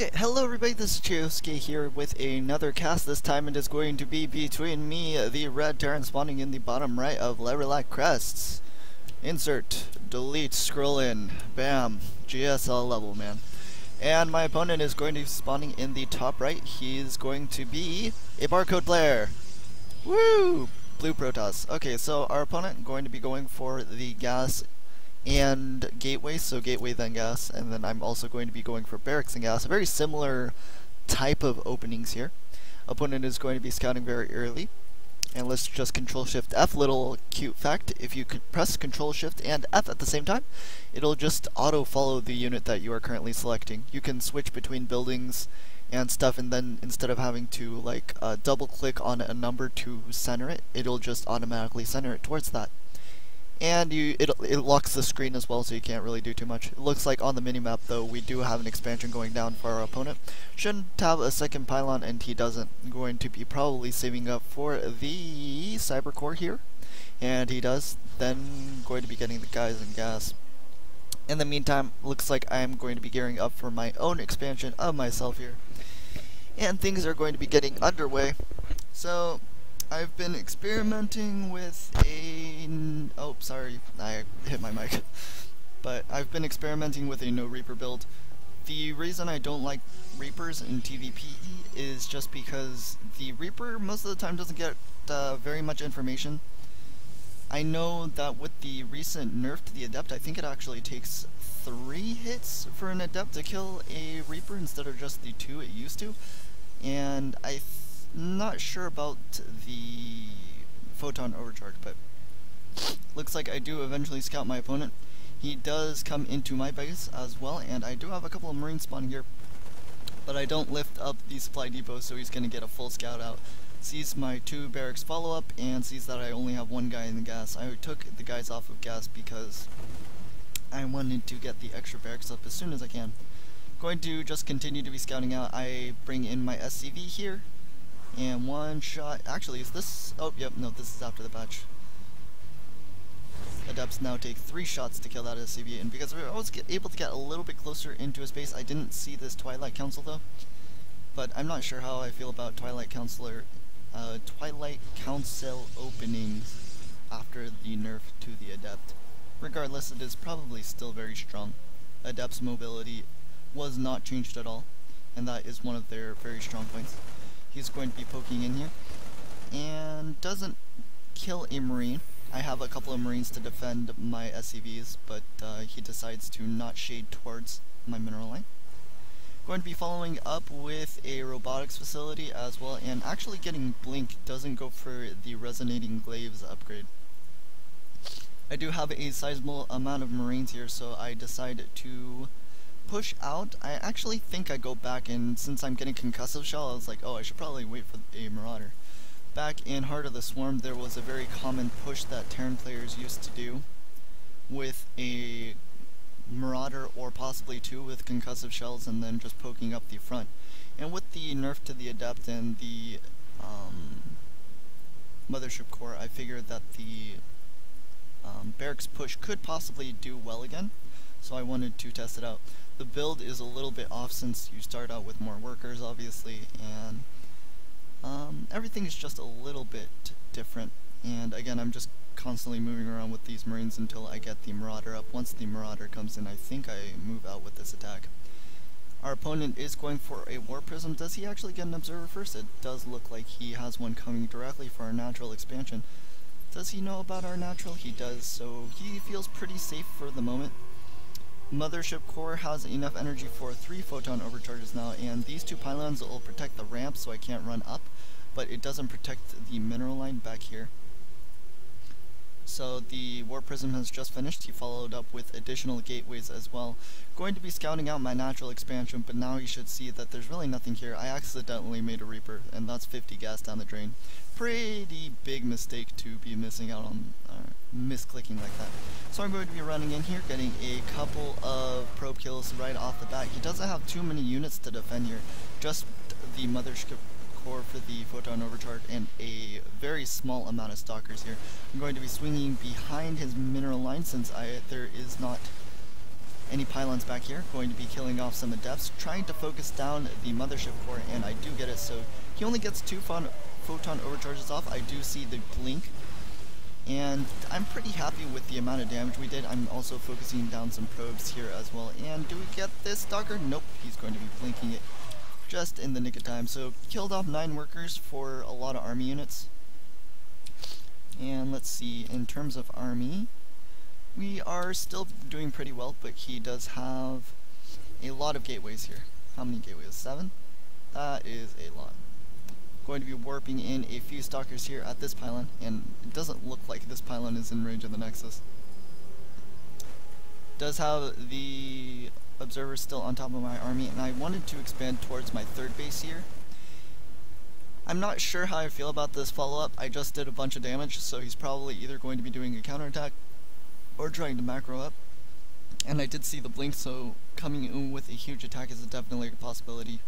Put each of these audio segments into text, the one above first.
Okay, hello everybody, this is Chiosuke here with another cast. This time it is going to be between me, the red Terran spawning in the bottom right of Lerilak Crests. Insert, delete, scroll in, bam, GSL level, man. And my opponent is going to be spawning in the top right. He's going to be a barcode player. Woo! Blue Protoss. Okay, so our opponent going to be going for the gas and gateway, so gateway then gas, and then I'm also going to be going for barracks and gas. A very similar type of openings here. Opponent is going to be scouting very early. And let's just control shift F, little cute fact, if you press control shift and F at the same time, it'll just auto follow the unit that you are currently selecting. You can switch between buildings and stuff and then instead of having to like uh, double click on a number to center it, it'll just automatically center it towards that and you it, it locks the screen as well so you can't really do too much. It looks like on the minimap though we do have an expansion going down for our opponent. Shouldn't have a second pylon and he doesn't. Going to be probably saving up for the cyber core here and he does. Then going to be getting the guys and gas. In the meantime, looks like I am going to be gearing up for my own expansion of myself here. And things are going to be getting underway. So I've been experimenting with a... Oh, sorry, I hit my mic. but I've been experimenting with a no Reaper build. The reason I don't like Reapers in PvP is just because the Reaper most of the time doesn't get uh, very much information. I know that with the recent nerf to the Adept, I think it actually takes three hits for an Adept to kill a Reaper instead of just the two it used to. And I not sure about the photon overcharge, but looks like I do eventually scout my opponent. He does come into my base as well, and I do have a couple of marines spawning here, but I don't lift up the supply depot, so he's going to get a full scout out. Sees my two barracks follow up, and sees that I only have one guy in the gas. I took the guys off of gas because I wanted to get the extra barracks up as soon as I can. Going to just continue to be scouting out. I bring in my SCV here, and one shot. Actually, is this? Oh, yep. No, this is after the patch. Adepts now take three shots to kill that SCV, and because I was able to get a little bit closer into his base, I didn't see this Twilight Council though. But I'm not sure how I feel about Twilight Counselor, uh, Twilight Council openings after the nerf to the Adept. Regardless, it is probably still very strong. Adept's mobility was not changed at all, and that is one of their very strong points he's going to be poking in here. And doesn't kill a marine. I have a couple of marines to defend my SCVs, but uh, he decides to not shade towards my mineral line. Going to be following up with a robotics facility as well, and actually getting Blink doesn't go for the resonating glaives upgrade. I do have a sizable amount of marines here, so I decide to push out, I actually think I go back and since I'm getting concussive shell, I was like, oh, I should probably wait for a Marauder. Back in Heart of the Swarm, there was a very common push that Terran players used to do with a Marauder or possibly two with concussive shells and then just poking up the front. And with the nerf to the Adept and the um, Mothership Core, I figured that the um, Barracks push could possibly do well again, so I wanted to test it out. The build is a little bit off since you start out with more workers obviously and um, everything is just a little bit different. And again I'm just constantly moving around with these marines until I get the marauder up. Once the marauder comes in I think I move out with this attack. Our opponent is going for a war prism. Does he actually get an observer first? It does look like he has one coming directly for our natural expansion. Does he know about our natural? He does. So he feels pretty safe for the moment Mothership core has enough energy for three photon overcharges now, and these two pylons will protect the ramp so I can't run up, but it doesn't protect the mineral line back here. So the War Prism has just finished. He followed up with additional gateways as well. Going to be scouting out my natural expansion, but now you should see that there's really nothing here. I accidentally made a Reaper, and that's 50 gas down the drain. Pretty big mistake to be missing out on, uh, misclicking like that. So I'm going to be running in here, getting a couple of probe kills right off the bat. He doesn't have too many units to defend here, just the mothership core for the photon overcharge and a very small amount of stalkers here. I'm going to be swinging behind his mineral line since I there is not any pylons back here. Going to be killing off some adepts, trying to focus down the mothership core, and I do get it, so he only gets two photon overcharges off. I do see the blink, and I'm pretty happy with the amount of damage we did. I'm also focusing down some probes here as well. And do we get this Stalker? Nope, he's going to be blinking it just in the nick of time. So killed off 9 workers for a lot of army units. And let's see, in terms of army, we are still doing pretty well, but he does have a lot of gateways here. How many gateways? Seven? That is a lot. Going to be warping in a few stalkers here at this pylon, and it doesn't look like this pylon is in range of the Nexus. Does have the observers still on top of my army, and I wanted to expand towards my third base here. I'm not sure how I feel about this follow-up. I just did a bunch of damage, so he's probably either going to be doing a counterattack or trying to macro up. And I did see the blink, so coming in with a huge attack is definitely a possibility.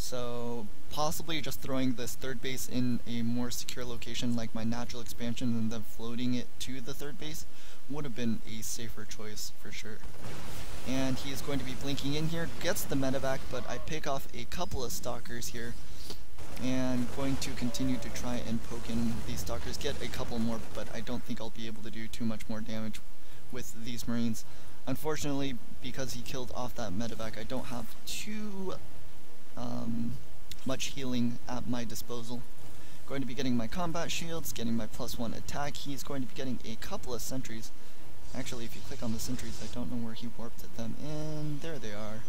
So possibly just throwing this third base in a more secure location like my natural expansion and then floating it to the third base would have been a safer choice for sure. And he is going to be blinking in here, gets the medevac, but I pick off a couple of stalkers here and going to continue to try and poke in these stalkers, get a couple more, but I don't think I'll be able to do too much more damage with these marines. Unfortunately, because he killed off that medevac, I don't have too um, much healing at my disposal. Going to be getting my combat shields, getting my plus one attack. He's going to be getting a couple of sentries. Actually, if you click on the sentries, I don't know where he warped at them, and there they are.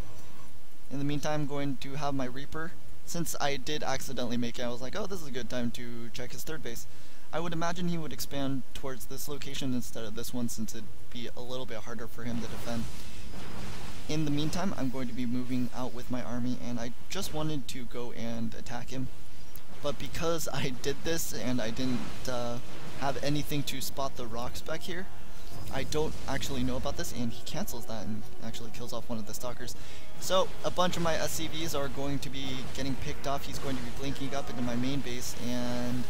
In the meantime, I'm going to have my Reaper. Since I did accidentally make it, I was like, oh, this is a good time to check his third base. I would imagine he would expand towards this location instead of this one since it'd be a little bit harder for him to defend. In the meantime, I'm going to be moving out with my army, and I just wanted to go and attack him. But because I did this and I didn't uh, have anything to spot the rocks back here, I don't actually know about this, and he cancels that and actually kills off one of the stalkers. So, a bunch of my SCVs are going to be getting picked off. He's going to be blinking up into my main base, and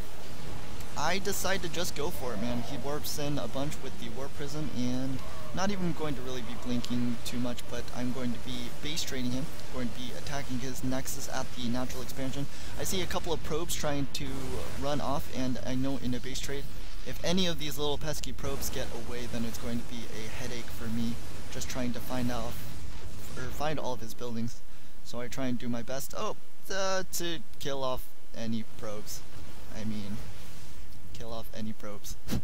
I decide to just go for it, man. He warps in a bunch with the warp prism, and not even going to really be blinking too much, but I'm going to be base trading him, going to be attacking his nexus at the natural expansion. I see a couple of probes trying to run off, and I know in a base trade, if any of these little pesky probes get away, then it's going to be a headache for me, just trying to find out, or find all of his buildings. So I try and do my best, oh, uh, to kill off any probes. I mean, kill off any probes.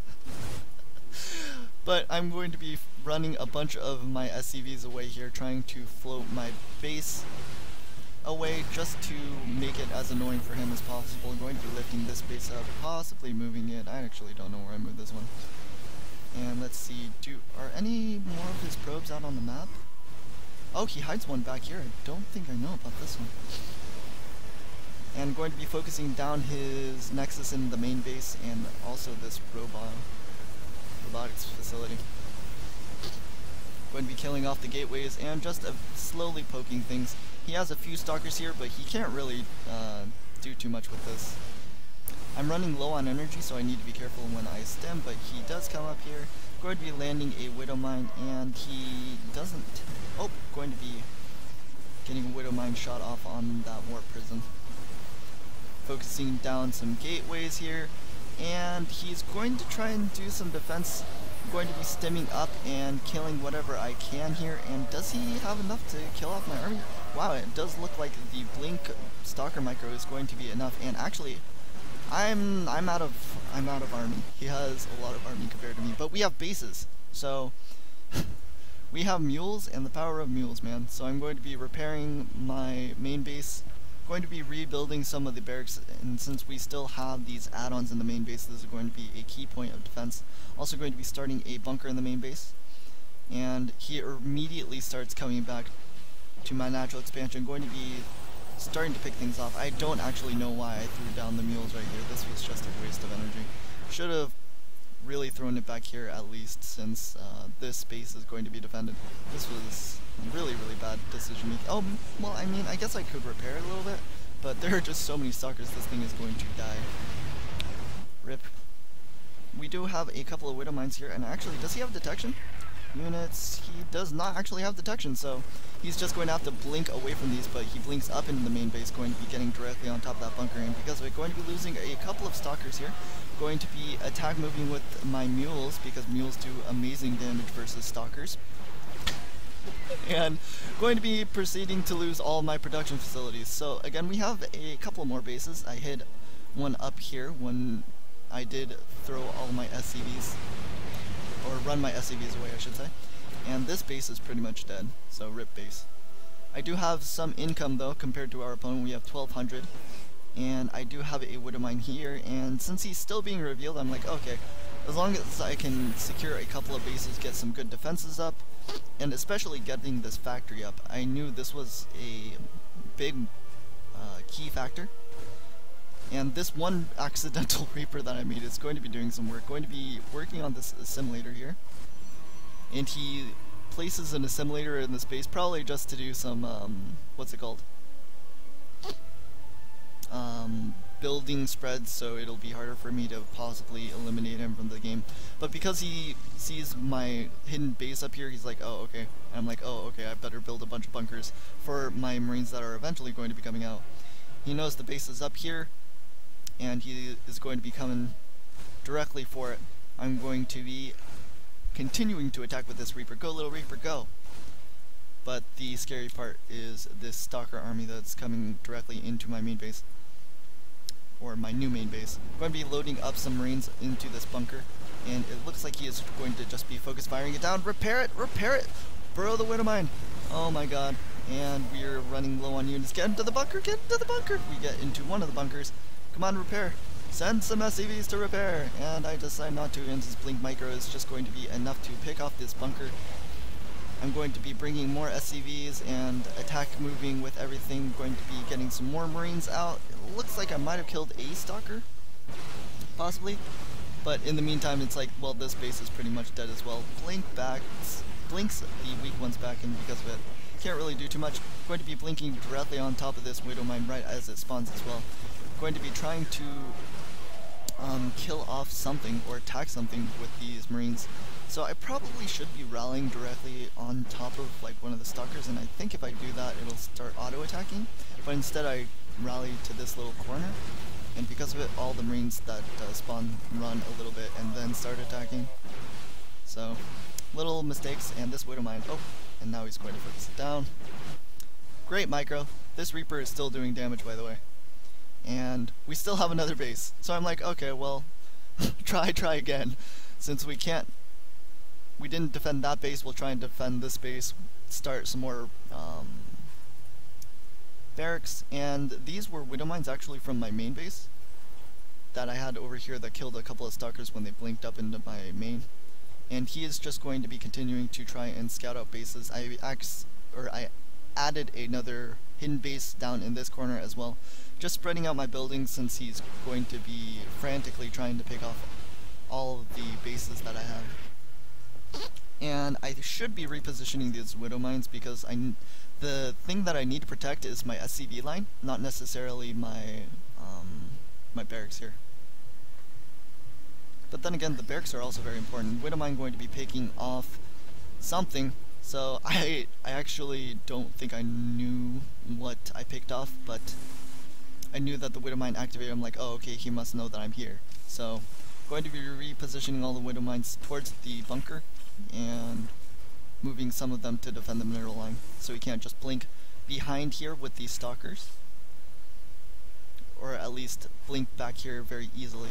But I'm going to be running a bunch of my SCVs away here, trying to float my base away just to make it as annoying for him as possible. I'm going to be lifting this base up, possibly moving it. I actually don't know where I moved this one. And let's see, do are any more of his probes out on the map? Oh, he hides one back here. I don't think I know about this one. And going to be focusing down his Nexus in the main base and also this robot robotics facility. Going to be killing off the gateways and just uh, slowly poking things. He has a few stalkers here, but he can't really uh, do too much with this. I'm running low on energy, so I need to be careful when I stem, but he does come up here. Going to be landing a Widow Mine, and he doesn't... Oh, going to be getting a Widow Mine shot off on that Warp Prism. Focusing down some gateways here and he's going to try and do some defense. I'm going to be stemming up and killing whatever I can here. And does he have enough to kill off my army? Wow, it does look like the Blink Stalker Micro is going to be enough. And actually, I'm I'm out of I'm out of army. He has a lot of army compared to me, but we have bases, so we have mules and the power of mules, man. So I'm going to be repairing my main base going to be rebuilding some of the barracks, and since we still have these add-ons in the main base, this is going to be a key point of defense. Also going to be starting a bunker in the main base, and he immediately starts coming back to my natural expansion, going to be starting to pick things off. I don't actually know why I threw down the mules right here. This was just a waste of energy. Should have really thrown it back here at least, since uh, this space is going to be defended. This was really, really bad decision making. Oh, well, I mean, I guess I could repair it a little bit, but there are just so many stalkers, this thing is going to die. Rip. We do have a couple of Widow Mines here, and actually, does he have detection? Units. He does not actually have detection, so he's just going to have to blink away from these, but he blinks up into the main base, going to be getting directly on top of that bunker, and because it, going to be losing a couple of stalkers here. Going to be attack moving with my mules, because mules do amazing damage versus stalkers. and going to be proceeding to lose all my production facilities. So again, we have a couple more bases. I hid one up here when I did throw all my SCVs or run my SCVs away, I should say. And this base is pretty much dead, so rip base. I do have some income though compared to our opponent. We have 1200 and I do have a Widow Mine here and since he's still being revealed I'm like okay as long as I can secure a couple of bases get some good defenses up and especially getting this factory up I knew this was a big uh, key factor and this one accidental Reaper that I made is going to be doing some work, going to be working on this assimilator here. And he places an assimilator in the space probably just to do some, um, what's it called? Um, building spreads so it'll be harder for me to possibly eliminate him from the game. But because he sees my hidden base up here, he's like, oh, okay. And I'm like, oh, okay, I better build a bunch of bunkers for my marines that are eventually going to be coming out. He knows the base is up here, and he is going to be coming directly for it. I'm going to be continuing to attack with this Reaper. Go, little Reaper, go! But the scary part is this Stalker army that's coming directly into my main base. Or my new main base. I'm going to be loading up some Marines into this bunker. And it looks like he is going to just be focus firing it down. Repair it! Repair it! Burrow the Widow Mine! Oh my god. And we're running low on units. Get into the bunker! Get into the bunker! We get into one of the bunkers. Come on, repair. Send some SCVs to repair. And I decide not to, and this Blink Micro is just going to be enough to pick off this bunker. I'm going to be bringing more SCVs and attack moving with everything. Going to be getting some more Marines out. It looks like I might have killed a Stalker. Possibly. But in the meantime, it's like, well, this base is pretty much dead as well. Blink back, blinks the weak ones back, and because of it, can't really do too much. Going to be blinking directly on top of this Widow Mine right as it spawns as well going to be trying to um, kill off something or attack something with these marines. So I probably should be rallying directly on top of like one of the stalkers and I think if I do that it'll start auto-attacking. But instead I rally to this little corner and because of it all the marines that uh, spawn run a little bit and then start attacking. So little mistakes and this Widow Mine, oh, and now he's going to put it down. Great micro. This Reaper is still doing damage by the way and we still have another base. So I'm like, okay, well, try, try again. Since we can't, we didn't defend that base, we'll try and defend this base, start some more um, barracks, and these were widow mines actually from my main base that I had over here that killed a couple of stalkers when they blinked up into my main. And he is just going to be continuing to try and scout out bases. I ax or I added another hidden base down in this corner as well. Just spreading out my buildings since he's going to be frantically trying to pick off all of the bases that I have. And I should be repositioning these widow mines because I the thing that I need to protect is my SCV line, not necessarily my um, my barracks here. But then again, the barracks are also very important. Widow mine going to be picking off something so I I actually don't think I knew what I picked off, but I knew that the Widow Mine activated. I'm like, oh, okay, he must know that I'm here. So going to be repositioning all the Widow Mines towards the bunker and moving some of them to defend the mineral line, so he can't just blink behind here with these stalkers, or at least blink back here very easily.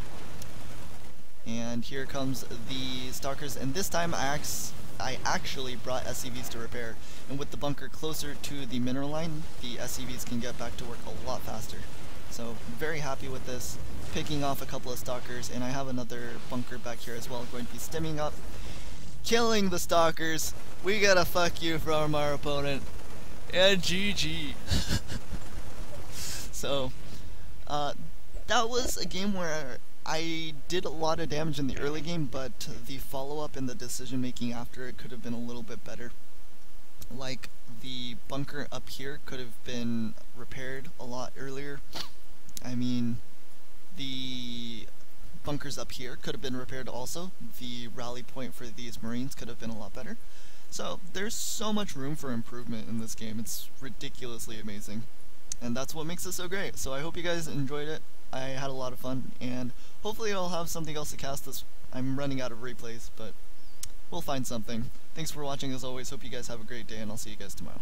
And here comes the stalkers, and this time I axe I actually brought SCVs to repair, and with the bunker closer to the mineral line, the SCVs can get back to work a lot faster. So very happy with this, picking off a couple of stalkers, and I have another bunker back here as well, going to be stimming up, killing the stalkers. We got a fuck you from our opponent, and GG. so, uh, that was a game where I did a lot of damage in the early game, but the follow-up and the decision-making after it could have been a little bit better. Like, the bunker up here could have been repaired a lot earlier. I mean, the bunkers up here could have been repaired also. The rally point for these marines could have been a lot better. So there's so much room for improvement in this game. It's ridiculously amazing. And that's what makes it so great. So I hope you guys enjoyed it. I had a lot of fun and hopefully I'll have something else to cast this. I'm running out of replays, but we'll find something. Thanks for watching as always. Hope you guys have a great day and I'll see you guys tomorrow.